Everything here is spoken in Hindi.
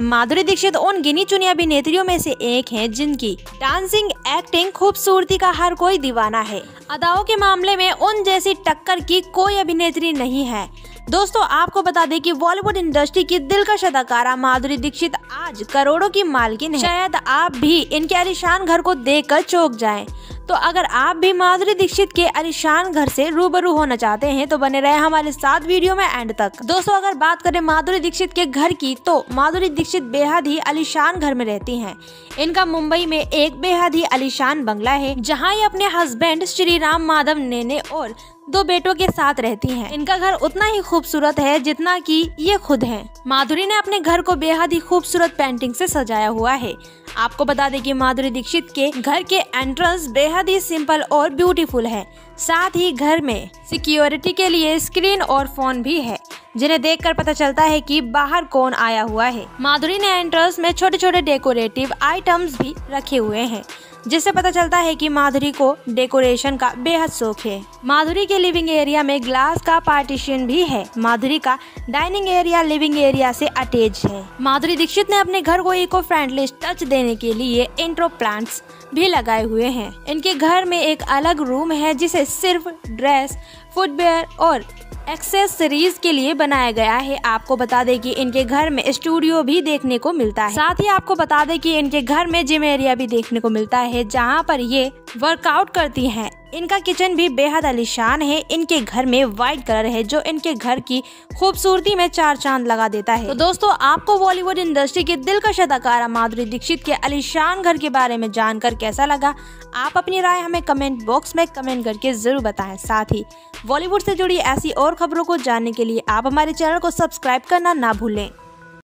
माधुरी दीक्षित उन गिनी चुनी अभिनेत्रियों में से एक हैं जिनकी डांसिंग, एक्टिंग, खूबसूरती का हर कोई दीवाना है। अदाओं के मामले में उन जैसी टक्कर की कोई अभिनेत्री नहीं है। दोस्तों, आपको बता दें कि बॉलीवुड इंडस्ट्री की दिलकश अदाकारा माधुरी दीक्षित आज करोड़ों की मालकिन है। शायद आप भी इनके आलिशान घर को देखकर चौंक जाएँ। तो अगर आप भी माधुरी दीक्षित के अलीशान घर से रूबरू होना चाहते हैं तो बने रहे हमारे साथ वीडियो में एंड तक दोस्तों, अगर बात करें माधुरी दीक्षित के घर की तो माधुरी दीक्षित बेहद ही अलीशान घर में रहती हैं। इनका मुंबई में एक बेहद ही अलिशान बंगला है, जहाँ ये अपने हस्बैंड श्री राम माधव नेने और दो बेटों के साथ रहती हैं। इनका घर उतना ही खूबसूरत है जितना कि ये खुद हैं। माधुरी ने अपने घर को बेहद ही खूबसूरत पेंटिंग से सजाया हुआ है आपको बता दें कि माधुरी दीक्षित के घर के एंट्रेंस बेहद ही सिंपल और ब्यूटीफुल है साथ ही घर में सिक्योरिटी के लिए स्क्रीन और फ़ोन भी है, जिन्हें देखकर पता चलता है कि बाहर कौन आया हुआ है माधुरी ने एंट्रेंस में छोटे छोटे डेकोरेटिव आइटम्स भी रखे हुए हैं जिससे पता चलता है कि माधुरी को डेकोरेशन का बेहद शौक है। माधुरी के लिविंग एरिया में ग्लास का पार्टीशन भी है। माधुरी का डाइनिंग एरिया लिविंग एरिया से अटैच है। माधुरी दीक्षित ने अपने घर को इको फ्रेंडली टच देने के लिए इंट्रो प्लांट्स भी लगाए हुए हैं। इनके घर में एक अलग रूम है, जिसे सिर्फ़ ड्रेस फुटवेयर और एक्सेसरीज के लिए बनाया गया है। आपको बता दें कि इनके घर में स्टूडियो भी देखने को मिलता है। साथ ही आपको बता दें कि इनके घर में जिम एरिया भी देखने को मिलता है, जहाँ पर ये वर्कआउट करती हैं। इनका किचन भी बेहद अलीशान है। इनके घर में व्हाइट कलर है, जो इनके घर की खूबसूरती में चार चाँद लगा देता है। तो दोस्तों, आपको बॉलीवुड इंडस्ट्री की दिलकश अदाकारा माधुरी दीक्षित के अलीशान घर के बारे में जानकर कैसा लगा? आप अपनी राय हमें कमेंट बॉक्स में कमेंट करके ज़रूर बताएँ। साथ ही बॉलीवुड से जुड़ी ऐसी और खबरों को जानने के लिए आप हमारे चैनल को सब्सक्राइब करना ना भूलें।